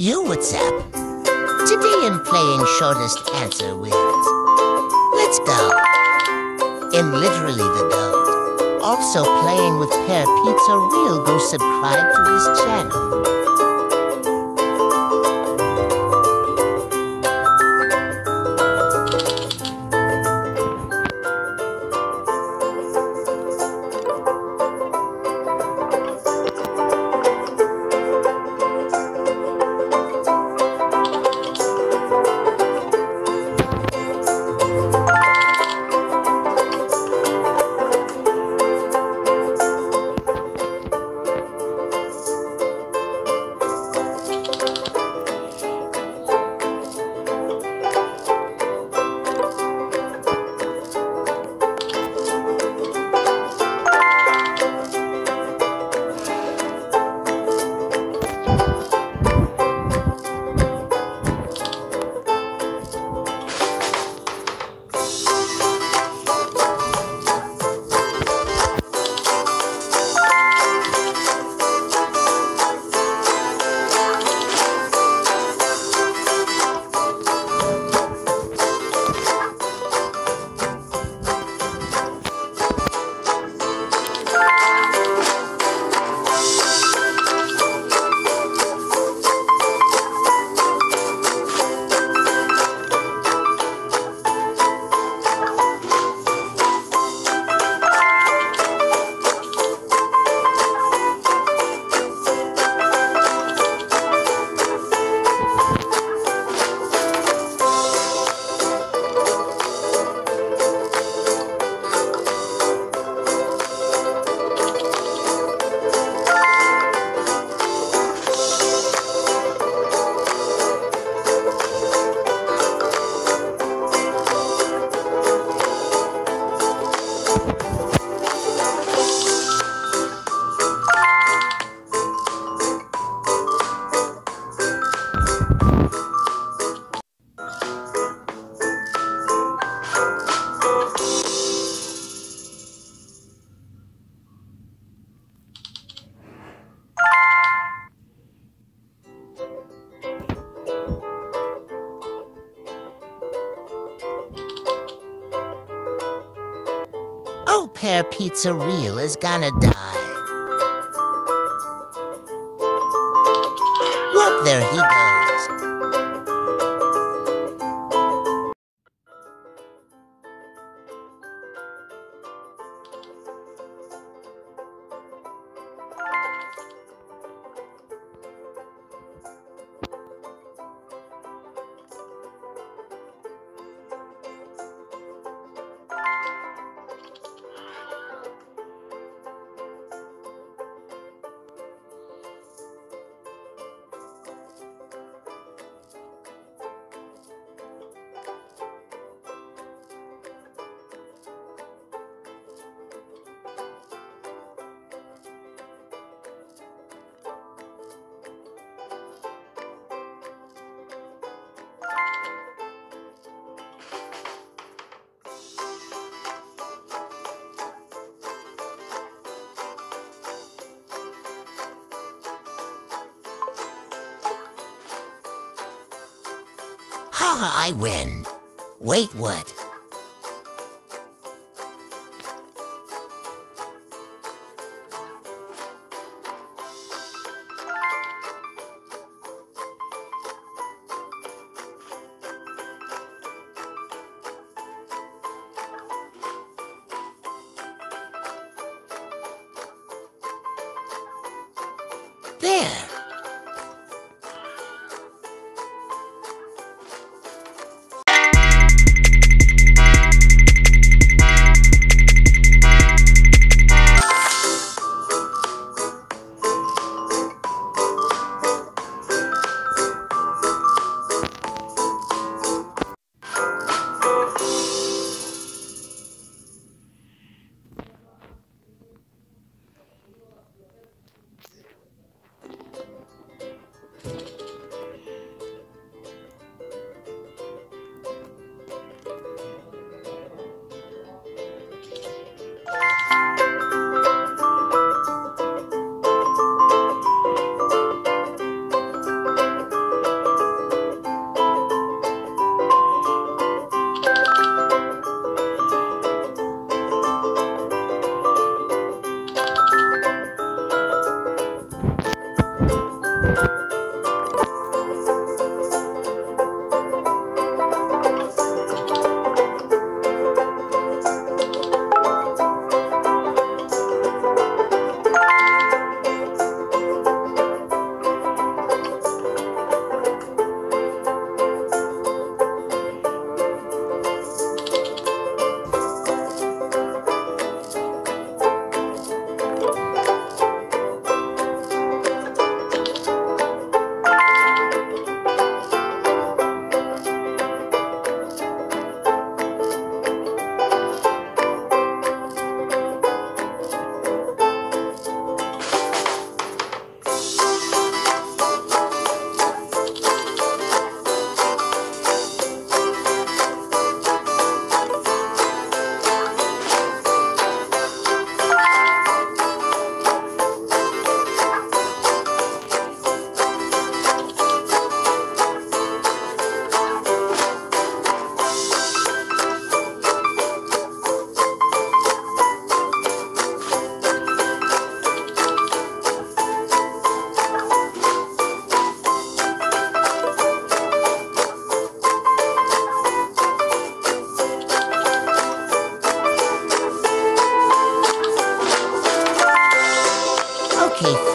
You what's up? Today I'm playing shortest answer wins. Let's go. In literally the goat. Also playing with Pear Pizza Real. Go subscribe to his channel. Pear Pizza Real is gonna die. I win. Wait, what? Keith.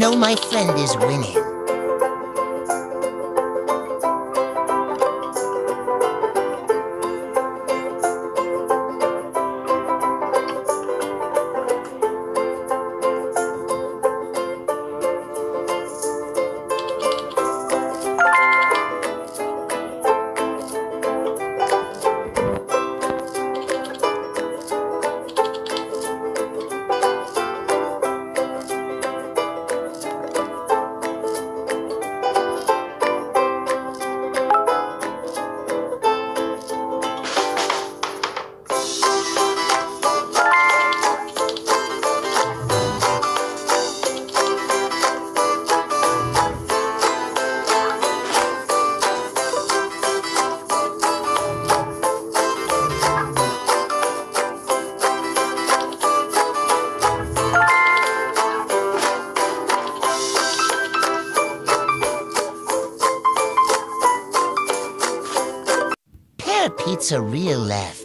Know my friend is winning. Pear Pizzeria left.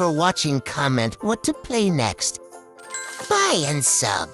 For watching. Comment what to play next. Bye and sub.